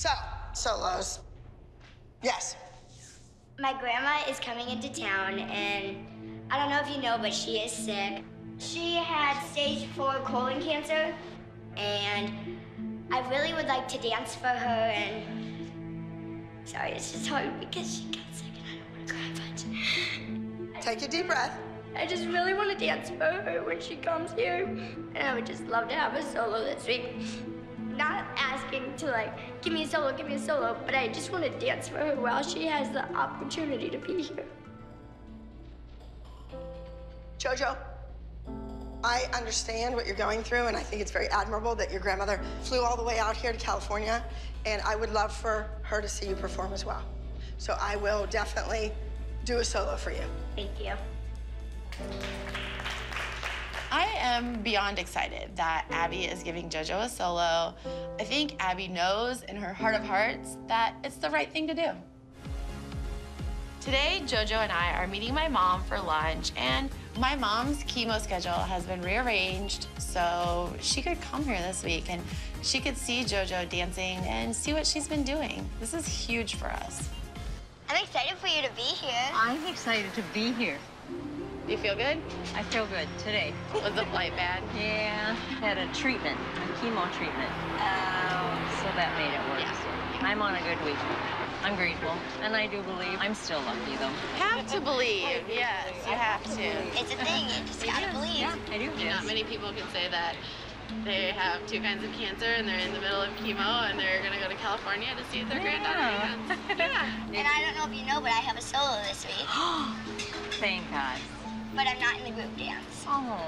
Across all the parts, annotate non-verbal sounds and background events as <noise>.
So, solos. Yes. My grandma is coming into town, and I don't know if you know, but she is sick. She had stage four colon cancer, and I really would like to dance for her. And sorry, it's just hard because she got sick, and I don't want to cry much. <laughs> Take a deep breath. I just really want to dance for her when she comes here, and I would just love to have a solo this week. Not asking to like give me a solo, give me a solo, but I just want to dance for her while she has the opportunity to be here. Jojo, I understand what you're going through, and I think it's very admirable that your grandmother flew all the way out here to California, and I would love for her to see you perform as well. So I will definitely do a solo for you. Thank you. I am beyond excited that Abby is giving JoJo a solo. I think Abby knows in her heart of hearts that it's the right thing to do. Today, JoJo and I are meeting my mom for lunch, and my mom's chemo schedule has been rearranged so she could come here this week and she could see JoJo dancing and see what she's been doing. This is huge for us. I'm excited for you to be here. I'm excited to be here. Do you feel good? I feel good today. Was the flight bad? Yeah, had a treatment, a chemo treatment. Oh. So that made it worse. Yeah. I'm on a good week. I'm grateful, and I do believe. I'm still lucky, though. Have to believe. Yes, you have to. It's a thing. You just gotta believe. Yeah, I do. Not many people can say that they have two kinds of cancer and they're in the middle of chemo and they're gonna go to California to see if their granddaughter dance. Yeah. <laughs> And I don't know if you know, but I have a solo this week. <gasps> Thank God. But I'm not in the group dance. Oh.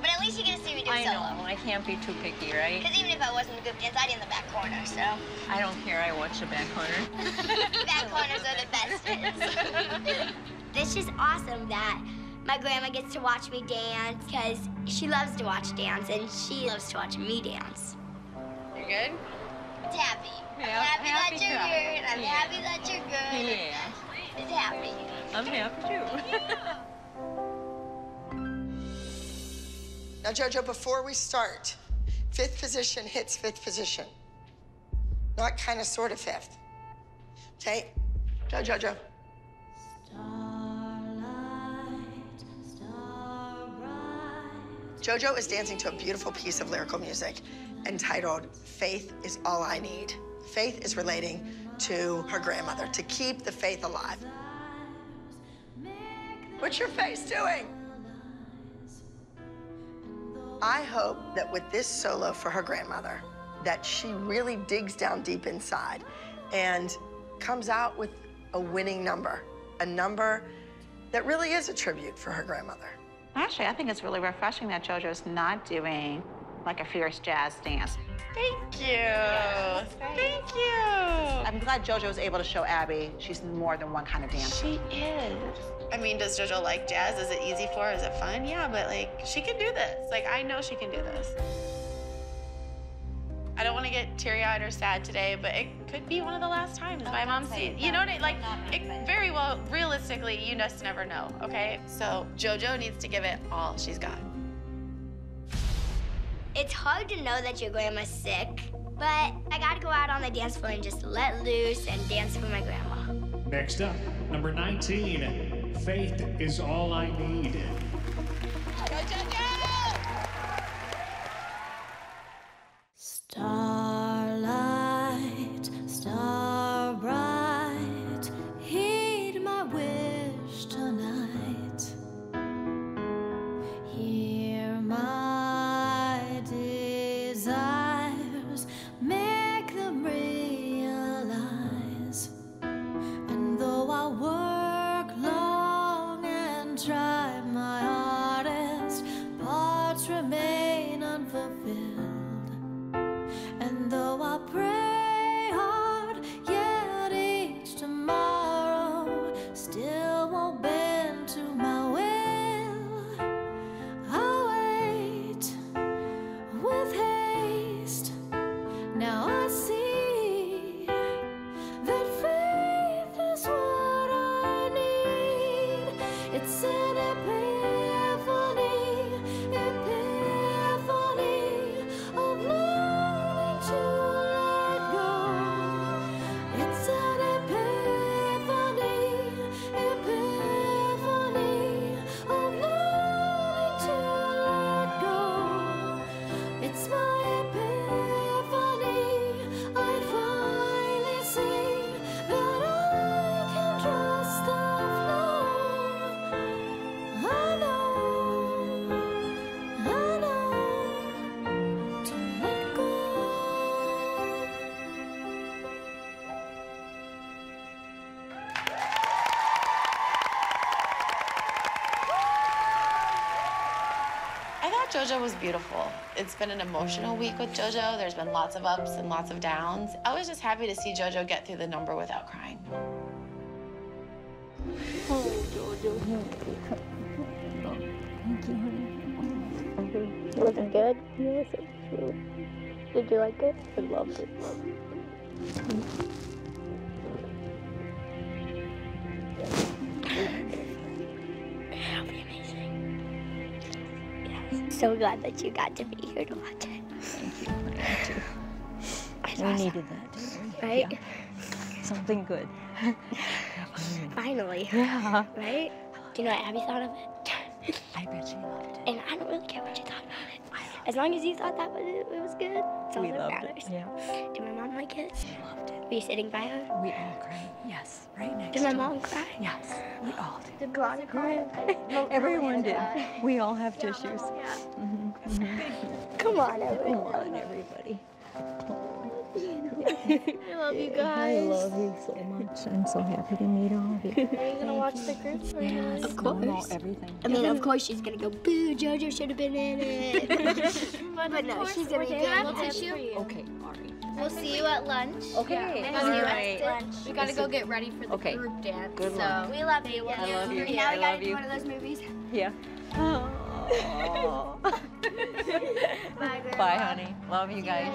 But at least you get to see me do I solo. know. I can't be too picky, right? Because even if I wasn't in the group dance, I'd be in the back corner, so. I don't care. I watch the back corner. <laughs> back corners are the best. this is awesome that my grandma gets to watch me dance because she loves to watch dance and she loves to watch me dance. You good? It's happy. Yeah, I'm happy, happy that you're to- here. I'm yeah. happy that you're good. Yeah. It's happy. I'm happy too. <laughs> Now, Jojo, before we start, fifth position hits fifth position. Not kind of, sort of fifth. Okay? Go, Jojo. Jojo is dancing to a beautiful piece of lyrical music entitled Faith is All I Need. Faith is relating to her grandmother, to keep the faith alive. What's your face doing? I hope that with this solo for her grandmother, that she really digs down deep inside and comes out with a winning number, a number that really is a tribute for her grandmother. Actually, I think it's really refreshing that JoJo's not doing like a fierce jazz dance. Thank you. Thank you. I'm glad JoJo was able to show Abby she's more than one kind of dancer. She is. I mean, does JoJo like jazz? Is it easy for her? Is it fun? Yeah, but like, she can do this. Like, I know she can do this. I don't want to get teary-eyed or sad today, but it could be one of the last times oh, my mom sees. You know what I like? It very well, realistically, you just never know. Okay, so JoJo needs to give it all she's got. It's hard to know that your grandma's sick, but I gotta go out on the dance floor and just let loose and dance for my grandma. Next up, number 19, Faith is All I Need. remain unfulfilled. JoJo was beautiful. It's been an emotional week with JoJo. There's been lots of ups and lots of downs. I was just happy to see JoJo get through the number without crying. Oh, Jojo. Was it good? Yes, it was. Did you like it? I loved it. So glad that you got to be here to watch it. Thank you. I am too. It's We awesome, needed that? Right? Yeah. Something good. Finally. Yeah. Right? Do you know what Abby thought of it? I bet she loved it. And I don't really care what you thought about it. As long as you thought that was, it was good, that's all We that loved matters. it. Yeah. Did my mom like it? She loved it. Were you sitting by her? We all cried. Yes. Right next Did my to mom her. cry? Yes. We all did. Did Ron cry? Everyone did. We all have tissues. Yeah. Mm-hmm, mm-hmm. Come on, everybody. Come on, everybody. <laughs> I love you guys. I love you so much. I'm so happy to meet all of you. Are you gonna watch the group? Or are you gonna- Of No, no, course. everything. I mean, of course she's gonna go, boo, JoJo should have been in it. <laughs> but no, she's gonna we're be gonna good. have tissue. Okay, all right. We'll see you at lunch. Okay. Yeah. All See you right. at lunch. We gotta go get ready for the Okay. group dance. Good so luck. we love you. I love you. Now I we gotta love do you. one of those movies. Yeah. <laughs> Bye, Bye, honey. Love you guys.